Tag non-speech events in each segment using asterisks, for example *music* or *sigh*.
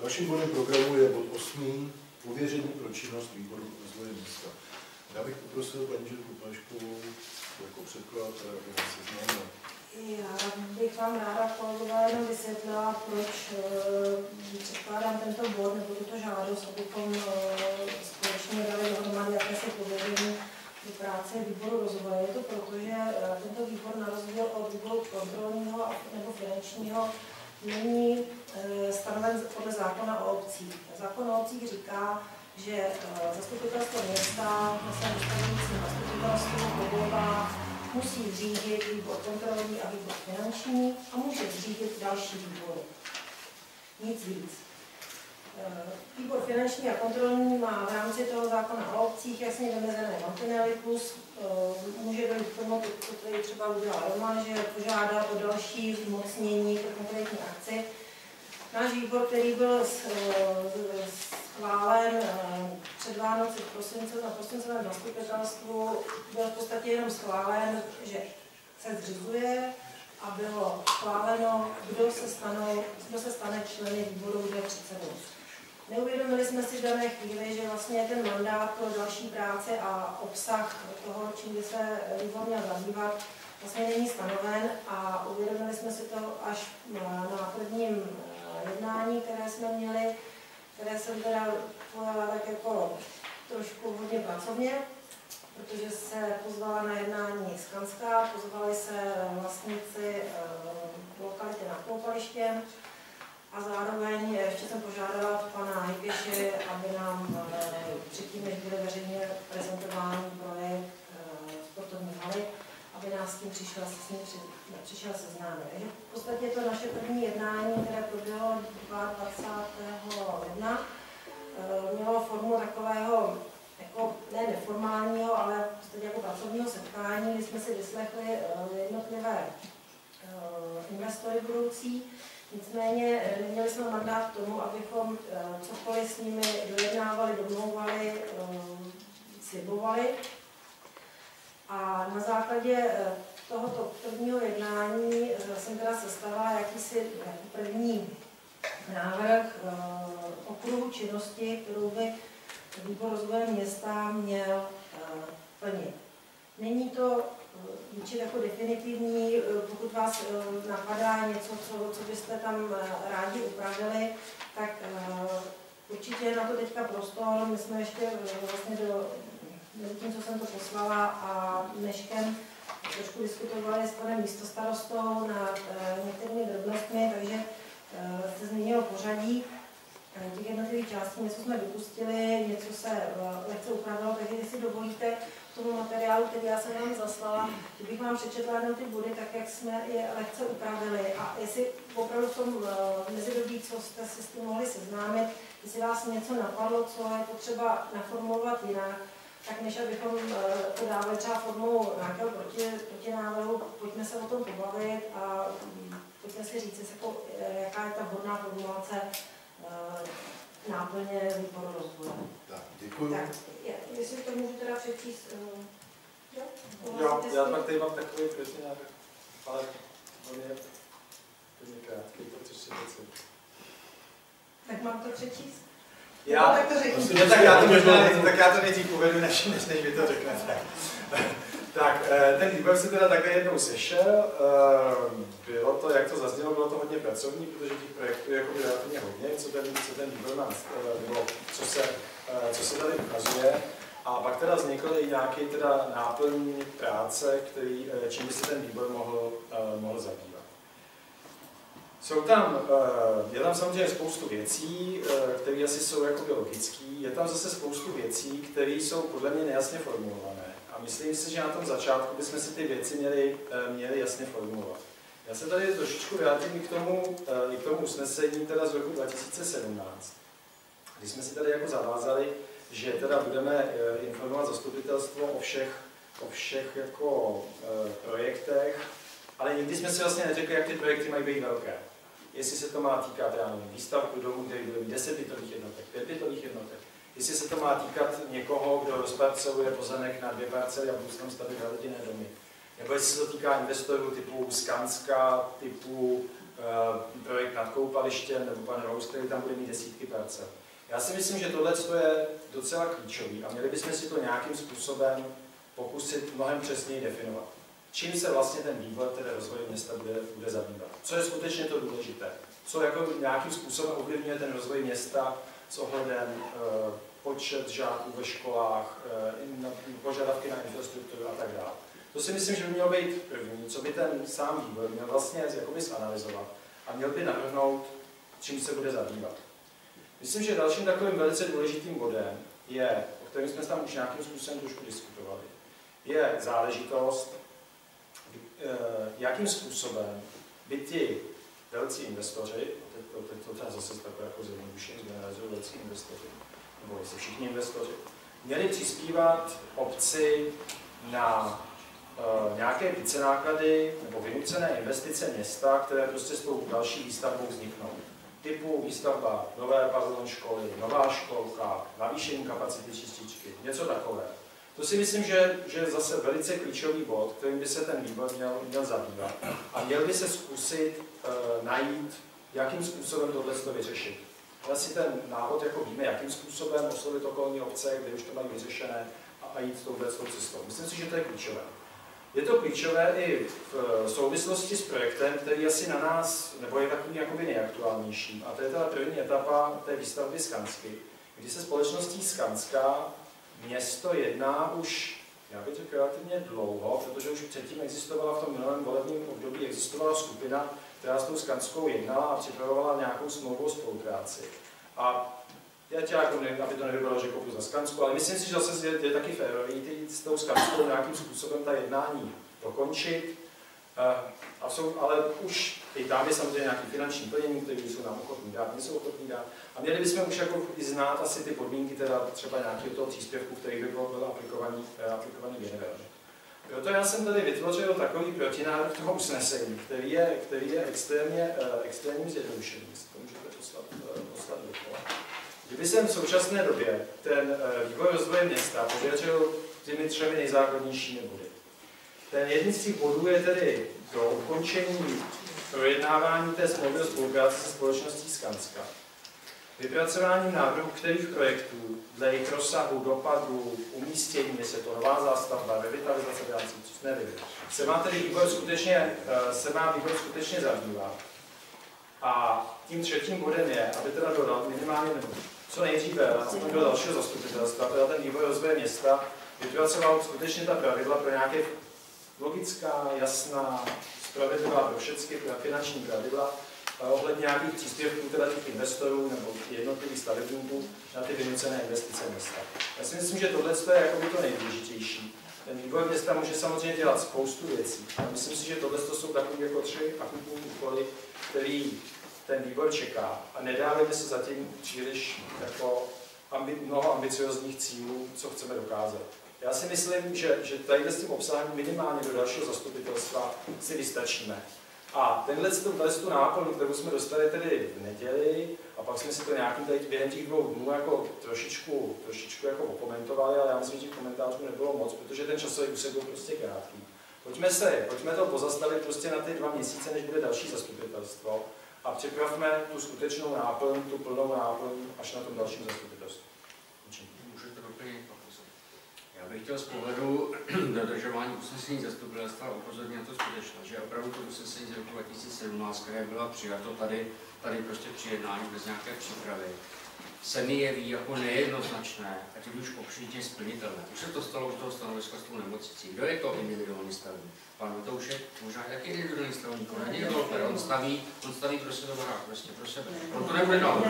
Dalším bodem programu je bod 8. Pověření pro činnost výboru rozvoje města. Já bych poprosil paní Žilku Paškovou jako předkladatel, aby nás seznámila. Já bych vám ráda kolegové jenom vysvětlila, proč uh, předkládám tento bod nebo tuto žádost, abychom uh, společně dali dohromady jakési pověření do práce výboru rozvoje. Je to proto, že uh, tento výbor na rozdíl od výboru kontrolního nebo finančního není uh, stanoven podle zákona o obcích. Zákon o obcích říká, že uh, zastupitelstvo města na svém ustavujícím zastupitelstvu po musí zřídit výbor kontrolní a výbor finanční a může zřídit další výbory. Nic víc. Eh, výbor finanční a kontrolní má v rámci toho zákona o obcích jasně vymezené mantinely, plus eh, může dojít k tomu, co tady třeba udělal Roman, že požádá o další zmocnění pro konkrétní akci. Náš výbor, který byl schválen eh, před Vánoci v prosince na prosincovém zastupitelstvu, byl v podstatě jenom schválen, že se zřizuje a bylo schváleno, kdo se, stanou, kdo se stane členy výboru, kdo je předsedou. Neuvědomili jsme si v dané chvíli, že vlastně ten mandát pro další práce a obsah toho, čím by se výbor měl zabývat, vlastně není stanoven a uvědomili jsme si to až na prvním eh, jednání, které jsme měli, které jsem teda pojala tak jako trošku hodně pracovně, protože se pozvala na jednání z Kanska, pozvali se vlastníci e, lokality nad Koupalištěm a zároveň ještě jsem požádala pana Hajkeše, aby nám e, předtím, než bude veřejně prezentován projekt e, sportovní haly, aby nás s tím přišel, s ním přišel seznámit. Takže v podstatě to naše první jednání, které proběhlo 22. ledna, eh, mělo formu takového jako ne neformálního, ale v podstatě jako pracovního setkání, kdy jsme si vyslechli eh, jednotlivé eh, investory budoucí. Nicméně neměli jsme mandát k tomu, abychom cokoliv s nimi dojednávali, domlouvali, slibovali. A na základě eh, tohoto prvního jednání eh, jsem teda sestavila jakýsi první návrh eh, okruhu činnosti, kterou by výbor rozvoje města měl plnit. Není to ničím jako definitivní, pokud vás napadá něco, co, co byste tam rádi upravili, tak určitě je na to teďka prostor. My jsme ještě vlastně do tím, co jsem to poslala a dneškem trošku diskutovali s panem místostarostou nad některými drobnostmi, takže se změnilo pořadí těch jednotlivých částí. Něco jsme vypustili, něco se lehce upravilo, takže jestli dovolíte tomu materiálu, který já jsem vám zaslala, kdybych vám přečetla jenom ty body, tak jak jsme je lehce upravili. A jestli opravdu v tom e, mezidobí, co jste si s tím mohli seznámit, jestli vás něco napadlo, co je potřeba naformulovat jinak, tak než abychom eh, to dávali třeba formou nějakého proti, proti návrhu, pojďme se o tom pobavit a mm, pojďme si říct, jako, eh, jaká je ta vhodná formulace náplně výboru rozvoje. Tak, děkuji. Tak, jestli to můžu teda přečíst. Uh, jo, jo já pak tady mám takový přesně návrh, ale on je hodně krátký, protože Tak mám to přečíst? Já, no, tak, to řekni. tak, já to možná, tak já to nejdřív povedu, než, než, než vy to řeknete. Tak, eh, ten výbor se teda takhle jednou sešel. Eh, bylo to, jak to zaznělo, bylo to hodně pracovní, protože těch projektů je jako relativně hodně, co ten, co ten výbor má, eh, nebo co se, co se tady ukazuje. A pak teda vznikl i nějaký teda náplň práce, který, čím by se ten výbor mohl, mohl zabývat. Jsou tam, je tam samozřejmě spoustu věcí, které asi jsou jako logické. Je tam zase spoustu věcí, které jsou podle mě nejasně formulované. Myslím si, že na tom začátku bychom si ty věci měli, eh, měli jasně formulovat. Já se tady trošičku vrátím k tomu, i k tomu usnesení teda z roku 2017, kdy jsme si tady jako zavázali, že teda budeme informovat zastupitelstvo o všech, o všech jako projektech, ale nikdy jsme si vlastně neřekli, jak ty projekty mají být velké jestli se to má týkat, výstavku domů, který bude mít 10 bytových jednotek, 5 bytových jednotek, jestli se to má týkat někoho, kdo rozparceluje pozemek na dvě parcely a bude tam stavit rodinné domy, nebo jestli se to týká investorů typu Skanska, typu projekt nad koupalištěm nebo pan Rous, který tam bude mít desítky parcel. Já si myslím, že tohle je docela klíčový a měli bychom si to nějakým způsobem pokusit mnohem přesněji definovat. Čím se vlastně ten vývoj, tedy rozvoj města bude, bude zabývat. Co je skutečně to důležité? Co jako nějakým způsobem ovlivňuje ten rozvoj města s ohledem e, počet žáků ve školách, e, požadavky na infrastrukturu a tak dále. To si myslím, že by mělo být první, co by ten sám výbor měl vlastně jakoby zanalizovat a měl by navrhnout, čím se bude zabývat. Myslím, že dalším takovým velice důležitým bodem je, o kterém jsme tam už nějakým způsobem trošku diskutovali, je záležitost, eh, jakým způsobem by ti velcí investoři, to, teď to třeba zase takové jako zjednodušení, zgeneralizují velcí investoři, nebo jestli všichni investoři, měli přispívat obci na uh, nějaké více náklady nebo vynucené investice města, které prostě s tou další výstavbou vzniknou typu výstavba nové pavilon školy, nová školka, navýšení kapacity čističky, něco takového. To si myslím, že, že je zase velice klíčový bod, kterým by se ten výbor měl, měl zabývat. A měl by se zkusit uh, najít, jakým způsobem tohle to vyřešit. Ale si ten návod jako víme, jakým způsobem oslovit okolní obce, kde už to mají vyřešené a, a jít touhle cestou. Myslím si, že to je klíčové. Je to klíčové i v souvislosti s projektem, který asi na nás, nebo je takový jakoby nejaktuálnější. A to je ta první etapa té výstavby Skansky, kdy se společností Skanska město jedná už, já bych řekl, relativně dlouho, protože už předtím existovala v tom minulém volebním období, skupina, která s tou Skanskou jednala a připravovala nějakou smlouvu o spolupráci. A já tě jako nevím, aby to nevypadalo, že kopu za Skansku, ale myslím si, že zase je, je taky férový ty s tou Skanskou nějakým způsobem ta jednání dokončit. Uh, a jsou, ale už i tam je samozřejmě nějaký finanční plnění, které jsou nám ochotní dát, nejsou ochotní dát. A měli bychom už jako i znát asi ty podmínky, teda třeba nějakého toho příspěvku, který by byl, byl aplikovaný, eh, aplikovaný generálně. Proto já jsem tady vytvořil takový protinávrh toho usnesení, který je, který je extrémně, uh, extrémním zjednodušený. To můžete poslat, uh, poslat dokola. Kdyby jsem v současné době ten eh, vývoj rozvoje města pověřil těmi třemi nejzákladnějšími body. Ten jeden z těch bodů je tedy do ukončení projednávání té smlouvy o spolupráci se společností Skanska. Vypracováním návrhu kterých projektů dle jejich rozsahu, dopadu, umístění, jestli je to nová zástavba, revitalizace dálnic, co nevím, se má tedy výbor skutečně, eh, se má výbor skutečně zabývat. A tím třetím bodem je, aby teda dodal minimálně nebo co nejdříve, aspoň do dalšího zastupitelstva, teda ten vývoj rozvoje města, vypracoval skutečně ta pravidla pro nějaké logická, jasná, spravedlivá pro všechny finanční pravidla, ohledně nějakých příspěvků teda těch investorů nebo jednotlivých stavebníků na ty vynucené investice města. Já si myslím, že tohle je jako to nejdůležitější. Ten vývoj města může samozřejmě dělat spoustu věcí, ale myslím si, že tohle jsou takové jako tři akutní úkoly, který ten výbor čeká a nedávejme se zatím příliš jako ambi, mnoho ambiciozních cílů, co chceme dokázat. Já si myslím, že, že tady s tím obsahem minimálně do dalšího zastupitelstva si vystačíme. A tenhle tu náplň, kterou jsme dostali tedy v neděli, a pak jsme si to nějakým tady během těch dvou dnů jako trošičku, trošičku jako okomentovali, ale já myslím, že těch komentářů nebylo moc, protože ten časový úsek byl prostě krátký. Pojďme se, pojďme to pozastavit prostě na ty dva měsíce, než bude další zastupitelstvo a připravme tu skutečnou náplň, tu plnou náplň až na tom dalším zastupitelstvu. Můžete doplnit, Já bych chtěl z pohledu *clears throat* dodržování usnesení zastupitelstva upozornit na to skutečnost, že opravdu to usnesení z roku 2017, které bylo přijato tady, tady prostě při jednání bez nějaké přípravy, se mi jeví jako nejednoznačné a teď už obšitně splnitelné. Už se to stalo u toho stanoviska s tou nemocnicí. Kdo je to individuální stavebník? Pan Matoušek možná taky individuální stavebník, on není developer, on staví, on staví pro sebe barák, prostě pro sebe. On to nebude dál.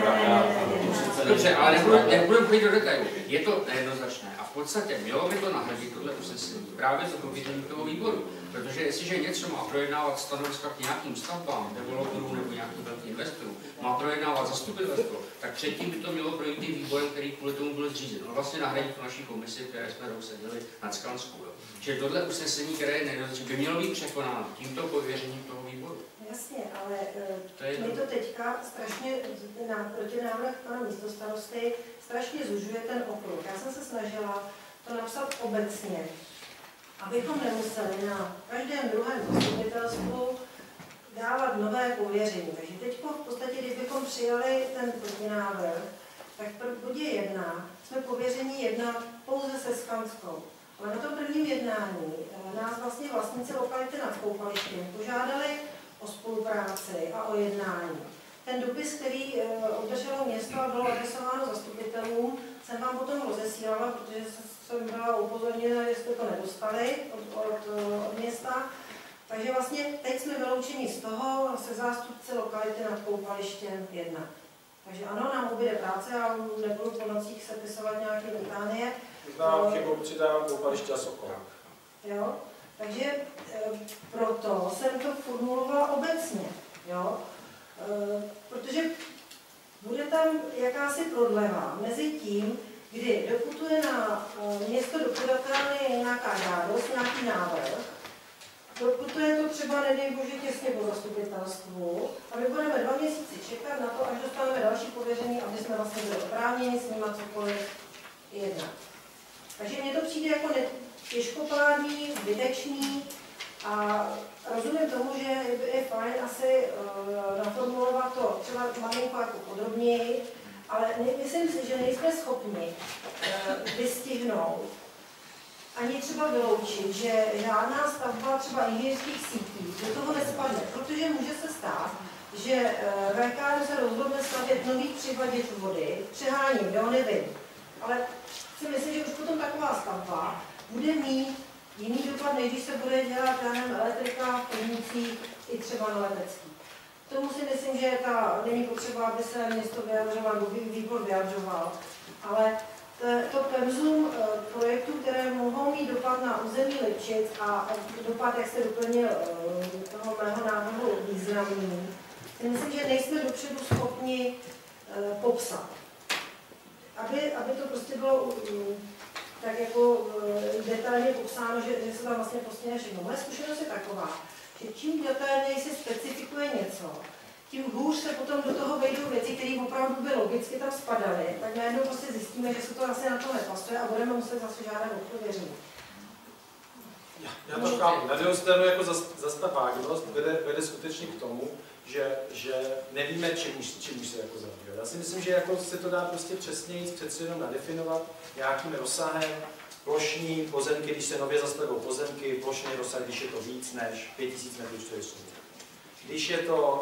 Dobře, ale nebudeme chodit do detailu. Je to nejednoznačné a v podstatě mělo by to nahradit tohle usnesení právě to pověření toho výboru. Protože jestliže něco má projednávat stanoviska k nějakým stavbám, developerů nebo nějakým velkým investorům, má projednávat zastupitelstvo, tak předtím by to mělo projít i výborem, který kvůli tomu byl zřízen. On vlastně nahradí tu naší komisi, které jsme seděli nad Skanskou. Čili tohle usnesení, které je by mělo být překonáno tímto pověřením toho výboru. Jasně, ale to je my to teďka strašně, na protinávrh pana místostarosty, strašně zužuje ten okruh. Já jsem se snažila to napsat obecně, abychom nemuseli na každém druhém zastupitelstvu dávat nové pověření. Takže teď v podstatě, kdybychom přijali ten protinávrh, tak v bodě jedna jsme pověření jedna pouze se Skanskou. Ale na tom prvním jednání eh, nás vlastně vlastníci lokality nad Koupalištěm požádali o spolupráci a o jednání. Ten dopis, který eh, obdrželo město a bylo adresováno zastupitelům, jsem vám potom rozesílala, protože jsem byla upozorněna, že jste to nedostali od, od, od města. Takže vlastně teď jsme vyloučeni z toho se zástupci lokality nad Koupalištěm 1. Takže ano, nám ubyde práce, já nebudu po nocích sepisovat nějaké litánie. Možná chybou přidám koupaliště a Sokol. Jo? Takže e, proto jsem to formulovala obecně. Jo? E, protože bude tam jakási prodleva mezi tím, kdy doputuje na e, město do podatelny nějaká žádost, nějaký návrh, doputuje to třeba, nedej bože, těsně po zastupitelstvu a my budeme dva měsíce čekat na to, až dostaneme další pověření, aby jsme vlastně byli oprávněni s nimi cokoliv jednat. Takže mně to přijde jako těžkopádný, zbytečný a rozumím tomu, že je fajn asi uh, naformulovat to třeba malinko jako podrobněji, ale myslím si, že nejsme schopni uh, vystihnout ani třeba vyloučit, že žádná stavba třeba inženýrských sítí do toho nespadne, protože může se stát, že uh, VKR se rozhodne stavět nový přivaděč vody, přeháním, jo, nevím, ale si myslím, že už potom taková stavba bude mít jiný dopad, než když se bude dělat já elektrika v podnicích i třeba na letecký. K tomu si myslím, že ta, není potřeba, aby se město vyjadřovalo, výbor vyjadřoval, ale to penzum eh, projektů, které mohou mít dopad na území Lipčic a dopad, jak se doplnil eh, toho mého návrhu významný, si myslím, že nejsme dopředu schopni eh, popsat aby, aby to prostě bylo mm, tak jako eh, detailně popsáno, že, že se tam vlastně postihne všechno. Moje zkušenost je taková, že čím detailněji se specifikuje něco, tím hůř se potom do toho vejdou věci, které opravdu by logicky tam spadaly, tak najednou prostě zjistíme, že se to asi na to nepasuje a budeme muset zase žádat o prověření. Já to chápu. Na druhou stranu jako zase ta vágnost vede, vede skutečně k tomu, že, že nevíme, čím už, čím už se jako zabývat. Já si myslím, že jako se to dá prostě přesněji přeci jenom nadefinovat nějakým rozsahem, plošní pozemky, když se nově zastavují pozemky, plošný rozsah, když je to víc než 5000 m2. Když je to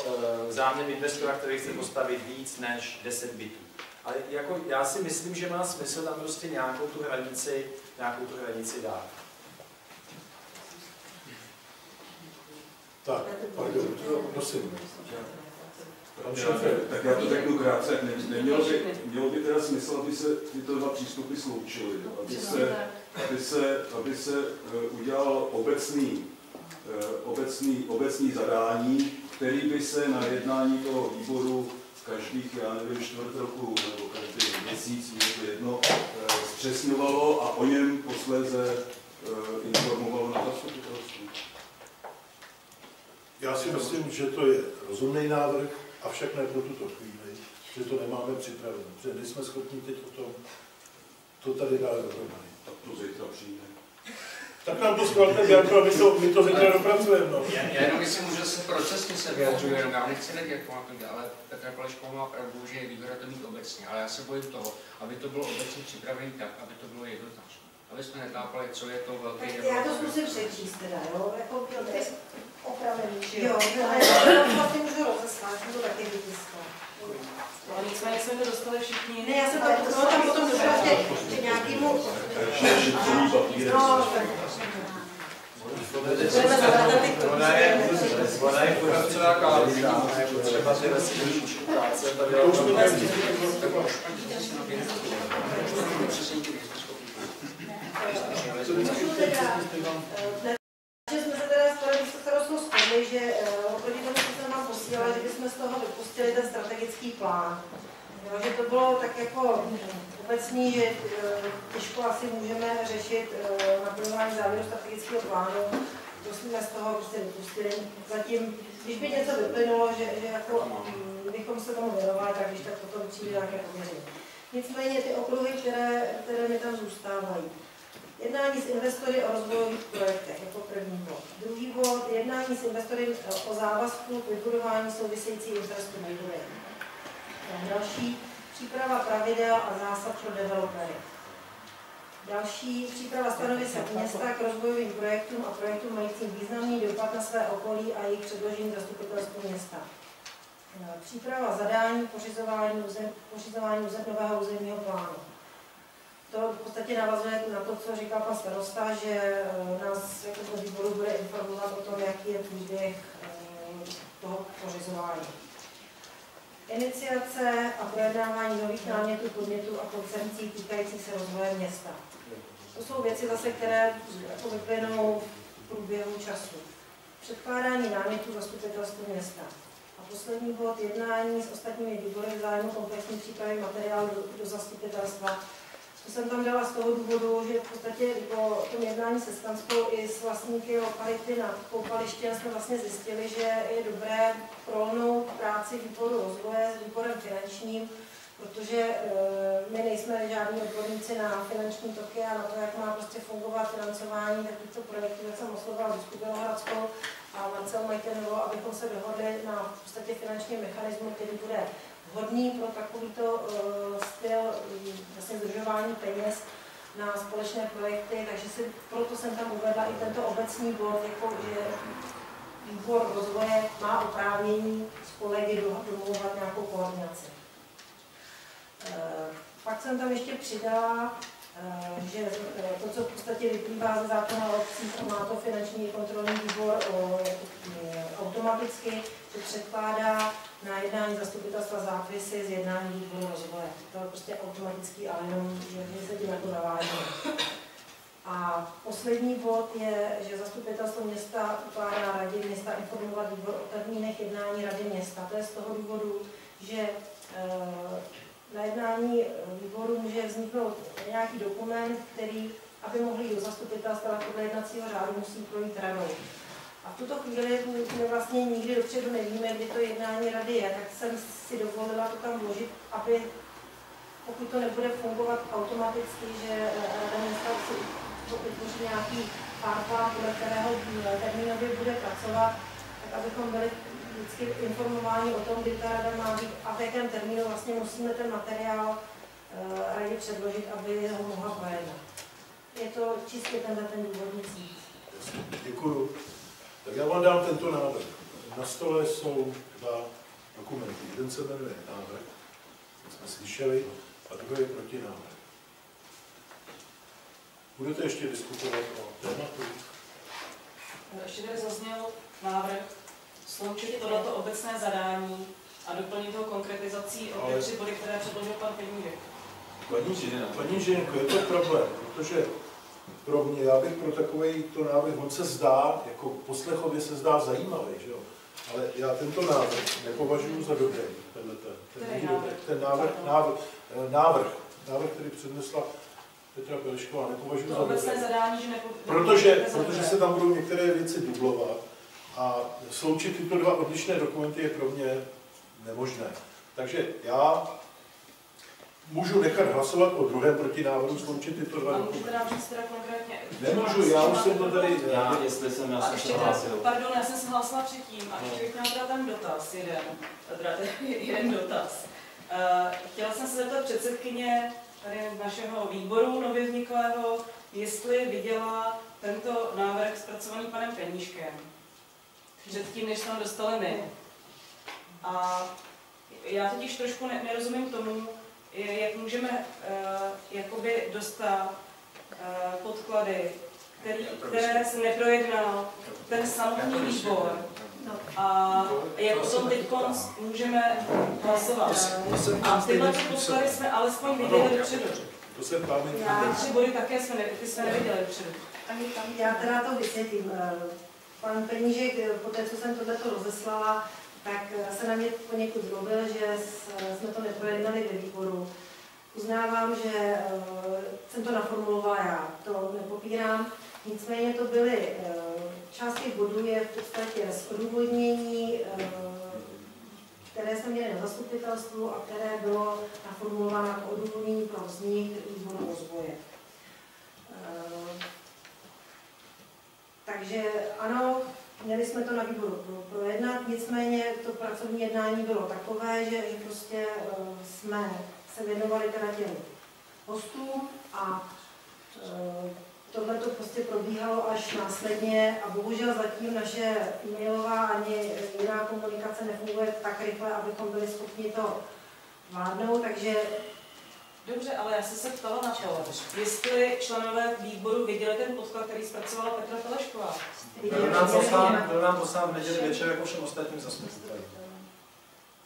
e, záměr investora, který chce postavit víc než 10 bytů. Ale jako já si myslím, že má smysl tam prostě nějakou tu hranici, nějakou tu hranici dát. Tak, pardon, prosím. Tak já to řeknu krátce. Ne, nemělo, by, mělo by teda smysl, aby se tyto dva přístupy sloučily, aby se, aby se, aby se uh, udělal obecný, uh, obecný, obecný zadání, který by se na jednání toho výboru každých, já nevím, čtvrt roku nebo každý měsíc, je jedno, uh, zpřesňovalo a o něm posléze informovalo na zastupitelstvu. Já si myslím, že to je rozumný návrh, avšak ne pro tuto chvíli, že to nemáme připraveno, protože nejsme schopni teď o tom to tady dát dohromady. Tak to zítra přijde. Tak nám to schválte, Janko, my to, my to zítra dopracujeme. No. Já, já jenom myslím, že se procesně se vyjadřuju, jenom já nechci tak jak má ale Petr Koleško má pravdu, že je výhoda to mít obecně, ale já se bojím toho, aby to bylo obecně připravené tak, aby to bylo jednoznačné. Aby jsme netápali, co je to velké. Já to zkusím přečíst teda, jo, jako opravený, jo, já vlastně můžu rozeslat, jsem to taky vytiskla. No, nicméně jsme to dostali všichni. Ne, já jsem to, no, tam potom došla k nějakému... No, Ona je, ona je pořád celá kálíka, ona je potřeba si vesmírný práce, to že jsme se teda s panem starostou shodli, že uh, oproti tomu, co jsem vám posílala, že bychom z toho vypustili ten strategický plán. Jo, že to bylo tak jako obecný, že uh, těžko asi můžeme řešit uh, naplňování závěru strategického plánu. To jsme z toho prostě vypustili. Zatím, když by něco vyplynulo, že, že jako, um, bychom se tomu věnovali, tak když tak potom přijde nějaké poměření. Nicméně ty okruhy, které, které mi tam zůstávají. Jednání s investory o rozvojových projektech jako první bod. Druhý bod, jednání s investory o závazku k vybudování související infrastruktury. Další, příprava pravidel a zásad pro developery. Další, příprava stanovisek města k rozvojovým projektům a projektům majícím významný dopad na své okolí a jejich předložení zastupitelstvu města. Příprava zadání pořizování, územ, pořizování územ, nového územního plánu. To v podstatě navazuje na to, co říkal pan starosta, že eh, nás jako výboru bude informovat o tom, jaký je průběh eh, toho pořizování. Iniciace a projednávání nových námětů, podnětů a koncepcí týkajících se rozvoje města. To jsou věci zase, které jako vyplynou v průběhu času. Předkládání námětů zastupitelstvu města. A poslední bod, jednání s ostatními výbory v zájmu komplexní přípravy materiálu do, do zastupitelstva to jsem tam dala z toho důvodu, že v podstatě po tom jednání se Skanskou i s vlastníky lokality na koupaliště jsme vlastně zjistili, že je dobré prolnout práci výboru rozvoje s výborem finančním, protože e, my nejsme žádní odborníci na finanční toky a na to, jak má prostě fungovat financování takovýchto projektů, jak jsem oslovila Zuzku Bělohradskou a Marcel Majtenovou, abychom se dohodli na v podstatě finančním mechanismu, který bude vhodný pro takovýto uh, styl um, vlastně zdržování peněz na společné projekty, takže si, proto jsem tam uvedla i tento obecný bod, jako že výbor rozvoje má oprávnění s kolegy domluvat nějakou koordinaci. Uh, pak jsem tam ještě přidala, že to, co v podstatě vyplývá ze zákona o obcích, má to finanční kontrolní výbor automaticky, že předkládá jednání zastupitelstva zápisy z jednání výboru rozvoje. To je prostě automatický, ale jenom, že se tím jako navádí. A poslední bod je, že zastupitelstvo města ukládá radě města informovat výbor o termínech jednání rady města. To je z toho důvodu, že eh, na jednání výboru může vzniknout nějaký dokument, který, aby mohli zastupitelstva podle jednacího řádu, musí projít radou. A v tuto chvíli vlastně nikdy dopředu nevíme, kdy to jednání rady je, tak jsem si dovolila to tam vložit, aby pokud to nebude fungovat automaticky, že rada města si vytvoří nějaký párplán, podle kterého termínově bude pracovat, tak abychom byli vždycky informováni o tom, kdy ta rada má být a v jakém termínu vlastně musíme ten materiál uh, radě předložit, aby ho mohla projednat. Je to čistě tenhle ten důvodní cíl. Děkuji. Tak já vám dám tento návrh. Na stole jsou dva dokumenty. Jeden se jmenuje návrh, jak jsme slyšeli, a druhý je protinávrh. Budete ještě diskutovat o tématu? Ještě tady zazněl návrh sloučit tohleto obecné zadání a doplnit ho konkretizací o ty tři body, které předložil pan Penížek. Paní Ženko, je to problém, protože pro mě, já bych pro takový to návrh, on se zdá, jako poslechově se zdá zajímavý, že jo? ale já tento návrh nepovažuji za dobrý, tenhle ten, ten, ten, návrh, ten návrh, návrh, eh, návrh, návrh, který přednesla Petra Pelešková, nepovažuji za dobrý. zadání, že nepo, protože, protože se tam budou některé věci dublovat a sloučit tyto dva odlišné dokumenty je pro mě nemožné. Takže já Můžu nechat hlasovat o druhém protinávrhu, sloučit tyto dva dokumenty. konkrétně? Nemůžu, já už jsem to tady... Já, jestli jsem, já jsem se hlásil. Pardon, já jsem se hlásila předtím a ještě bych měla teda ten dotaz, jeden, teda *laughs* jeden dotaz. Uh, chtěla jsem se zeptat předsedkyně tady našeho výboru nově vzniklého, jestli viděla tento návrh zpracovaný panem Peníškem. Předtím, než jsme dostali my. A já totiž trošku nerozumím tomu, jak můžeme uh, jakoby dostat uh, podklady, který, které se neprojednal ten samotný výbor. A jak o tom teď můžeme hlasovat. A tyhle podklady jsme alespoň viděli dopředu. To se pamětí. Ty tři body také jsme, ne, ty jsme neviděli dopředu. Já teda to vysvětlím. Eh, pan Penížek, po té, co jsem tohleto rozeslala, tak eh, se na mě poněkud zlobil, že eh, jsme to neprojednali ve výboru. Uznávám, že eh, jsem to naformulovala já, to nepopírám. Nicméně to byly, část těch bodů je v podstatě z odůvodnění, které jsme měli na zastupitelstvu a které bylo naformulováno jako odůvodnění pro vznik výboru rozvoje. Takže ano, měli jsme to na výboru pro- projednat, nicméně to pracovní jednání bylo takové, že, že prostě eh, jsme se věnovali teda těm hostům a eh, tohle to prostě probíhalo až následně a bohužel zatím naše e-mailová ani jiná komunikace nefunguje tak rychle, abychom byli schopni to vládnout, takže Dobře, ale já jsem se ptala na to, jestli členové výboru viděli ten podklad, který zpracovala Petra Pelešková. Byl nám poslán, byl nám poslán v neděli večer jako všem ostatním zastupitelům.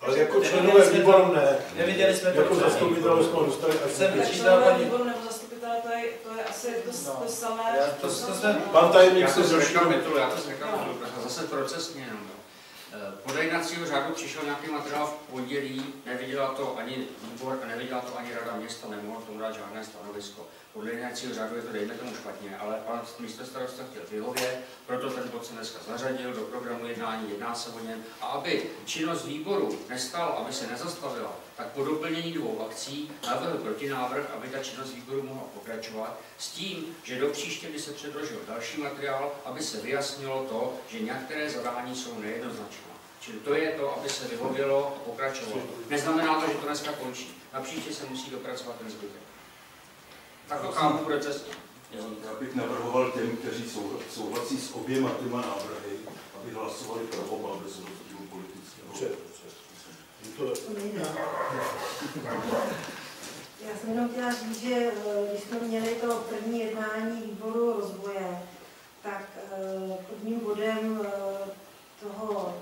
Ale jako členové to. výboru ne. Neviděli jsme to. Jako zastupitel jsme ho dostali až Jsem vyčítal členové paní- výboru nebo zastupitelé, to je, to je asi to, No. to samé. Já- to- to jsme- Pan tajemník Já se to zrušil. zrekapituluji, já to zrekapituluji, protože zase procesně jenom. Eh, Podle jednacího řádu přišel nějaký materiál v pondělí, neviděla to ani výbor a neviděla to ani rada města, nemohla tomu dát žádné stanovisko. Podle jednacího řádu je to dejme tomu špatně, ale pan místo starosta chtěl vyhovět, proto ten bod se dneska zařadil do programu jednání, jedná se o něm. A aby činnost výboru nestála, aby se nezastavila, tak po doplnění dvou akcí navrhl protinávrh, aby ta činnost výboru mohla pokračovat, s tím, že do příště by se předložil další materiál, aby se vyjasnilo to, že některé zadání jsou nejednoznačná. Čili to je to, aby se vyhovělo a pokračovalo. Neznamená to, že to dneska končí. Na příště se musí dopracovat ten zbytek. Tak to chápu procesně. Já bych navrhoval těm, kteří sou- souhlasí s oběma těma návrhy, aby hlasovali pro oba bez rozdílu politického. Já jsem jenom chtěla říct, že eh, když jsme měli to první jednání výboru rozvoje, tak eh, prvním bodem eh, toho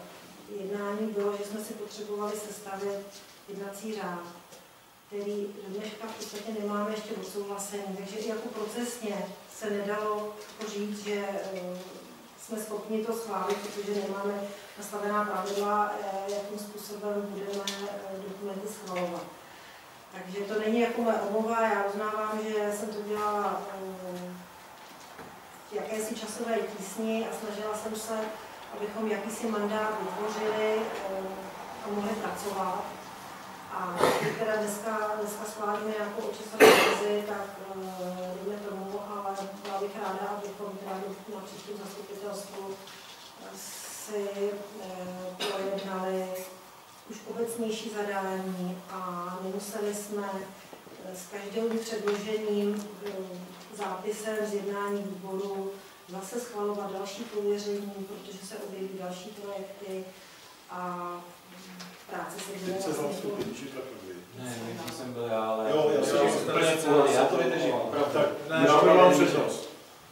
jednání bylo, že jsme si potřebovali sestavit jednací řád, který do dneška v podstatě nemáme ještě odsouhlasený. Takže i jako procesně se nedalo jako říct, že eh, jsme schopni to schválit, protože nemáme nastavená pravidla, eh, jakým způsobem budeme eh, dokumenty schvalovat. Takže to není jako moje omluva, já uznávám, že jsem to dělala v jakési časové tísni a snažila jsem se, abychom jakýsi mandát vytvořili a mohli pracovat. A když teda dneska, dneska schválíme nějakou očistovou vizi, tak eh, dejme tomu, ale byla bych ráda, abychom teda na příštím zastupitelstvu si eh, projednali už obecnější zadání a nemuseli jsme s každým předloženým eh, zápisem z jednání výboru zase schvalovat další pověření, protože se objeví další projekty a práce se bude Teď se vlastně. Ne, nevím, jsem byl já, ale... Jo, já jsem- úplně v pohodě, já to vydržím, opravdu. Tak, Ne, já vám přednost.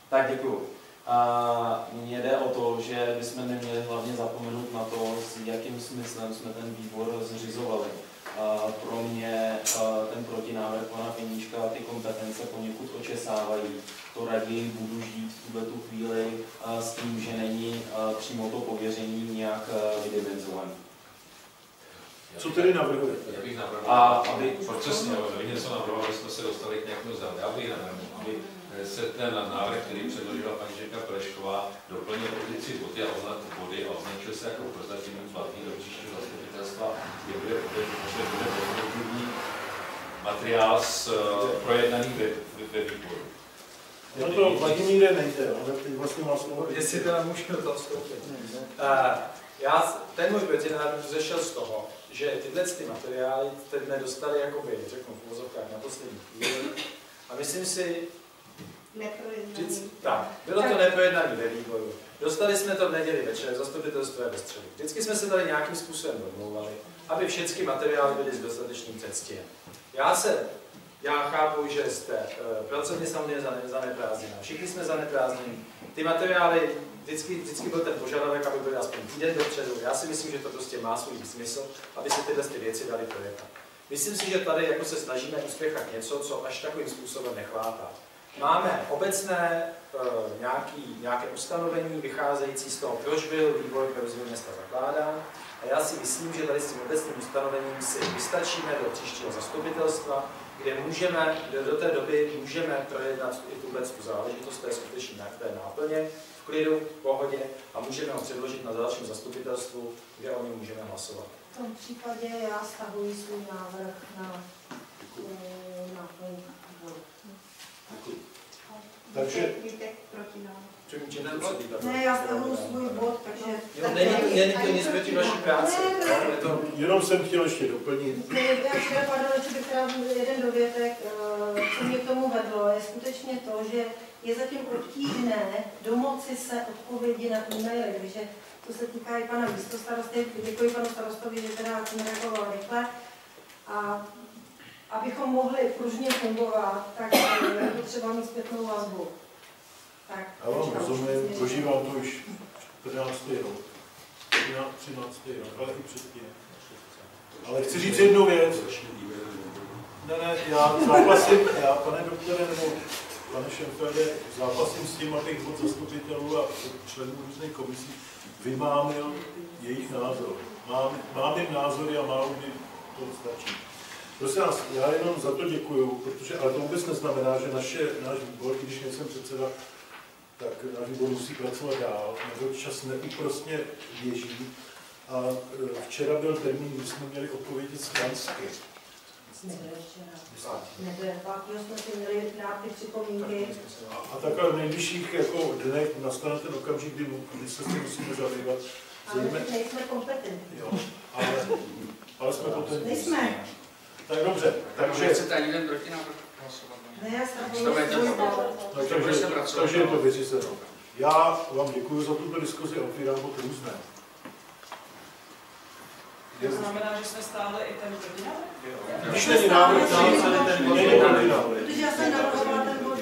Tak děkuju. A mně jde o to, že bychom neměli hlavně zapomenout na to, s jakým smyslem jsme ten výbor zřizovali. A pro mě ten protinávrh pana Peníčka ty kompetence poněkud očesávají. To raději budu žít v tuhle tu chvíli a s tím, že není přímo to pověření nějak vydimenzované. Co tedy navrhujete? Já bych navrhoval, A aby- procesně, ale vy něco navrhovali, jsme se dostali k nějakému závěru. Já bych navrhoval, aby se ten návrh, který předložila paní Žeka Plešková, doplnil o ty tři body a, ozna, body a označil se jako prozatímní platný do příštího zastupitelstva, kde bude, bude definitivní materiál z uh, projednaný ve, ve, ve výboru. No to Vladimíre nejde, ale teď vlastně má slovo. Jestli teda můžu vstoupit. Uh, já, s- ten můj protinávrh zešel z toho, že tyhle ty materiály teď jsme dostali, jakoby, řeknu v uvozovkách, na poslední chvíli. A myslím si. Vždycky, tak, bylo to neprojednané ve výboru. Dostali jsme to v neděli večer, zastupitelstvo je ve středu. Vždycky jsme se tady nějakým způsobem domlouvali, aby všechny materiály byly s dostatečným předstihem. Já se, já chápu, že jste uh, pracovně samozřejmě zane- zaneprázdněná. Všichni jsme zaneprázdnění. Ty materiály, vždycky, vždycky byl ten požadavek, aby byly aspoň týden dopředu. Já si myslím, že to prostě má svůj smysl, aby se tyhle ty věci daly projednat. Myslím si, že tady jako se snažíme uspěchat něco, co až takovým způsobem nechvátá. Máme obecné e, nějaký, nějaké ustanovení vycházející z toho, proč byl výbor pro rozvoj města zakládán. A já si myslím, že tady s tím obecným ustanovením si vystačíme do příštího zastupitelstva, kde můžeme, kde do té doby můžeme projednat i tuhle tu záležitost, to je skutečně na té náplně, v klidu, v pohodě a můžeme ho předložit na dalším zastupitelstvu, kde o něm můžeme hlasovat. V tom případě já stahuji svůj návrh na, eh, výboru. Takže Vítek proti nám. Ne, Ne, já stavuju svůj bod, takže... Jo, není, není to nic proti vaší práci. Ne, jo, je to, jenom jsem chtěl ještě doplnit, Ne, Já včera, pardon, ještě bych chtěla jeden dovětek, eh, co mě k tomu vedlo, je skutečně to, že je zatím obtížné domoci se odpovědi na e-maily, takže to se týká i pana místostarosty, děkuji panu starostovi, že teda nereagoval rychle. A abychom mohli pružně fungovat, tak eh, je potřeba mít zpětnou vazbu. Tak, já vám rozumím, prožívám to už 14. rok, 13. rok, ale i předtím. Ale chci říct jednu věc, Ne, ne, já zápasím, já, pane doktore, nebo pane Šemfelde, zápasím s tím, abych od zastupitelů a členů různých komisí vymámil jejich názor. Mám, mám jim názory a málo kdy to stačí. Prosím vás, já jenom za to děkuju, protože, ale to vůbec neznamená, že naše, náš výbor, když nejsem předseda, tak náš výbor musí pracovat dál, nebo čas neúprostně běží. A e, včera byl termín, kdy jsme měli odpovědět z Fransky. Nebyl včera. Nebyl, pak jsme si měli dát ty připomínky. A, a takhle v nejbližších jako dnech nastane ten okamžik, kdy, kdy se s tím musíme zabývat. Ale nejsme kompetentní. jo, ale, ale jsme potom. Nejsme. Tak dobře, Takže takže, chcete ani ten protinávrh hlasovat? Ne, já svůj Takže takže, se je to vyřízeno. Já vám děkuji za tuto diskuzi a otvírám bod různé. To znamená, že jsme stále i ten protinávrh? Když není návrh, není celý ten já jsem navrhovala bod.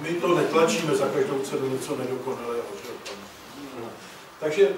My to netlačíme za každou cenu něco nedokonalého. Takže